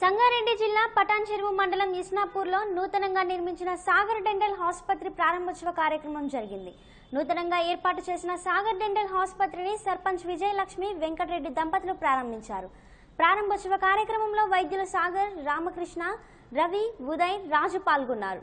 సంగారెడ్డి జిల్లా పటాన్ చెరువు మండలం ఇస్నాపూర్లో నూతనంగా నిర్మించిన సాగర్ డెంటల్ ఆసుపత్రి ప్రారంభోత్సవ కార్యక్రమం జరిగింది. నూతనంగా ఏర్పాటు చేసిన సాగర్ డెంటల్ ఆసుపత్రిని సర్పంచ్ విజయలక్ష్మి వెంకటరెడ్డి దంపతులు ప్రారంభించారు. ప్రారంభోత్సవ కార్యక్రమంలో వైద్యులు సాగర్ రామకృష్ణ రవి ఉదయ్ రాజు పాల్గొన్నారు.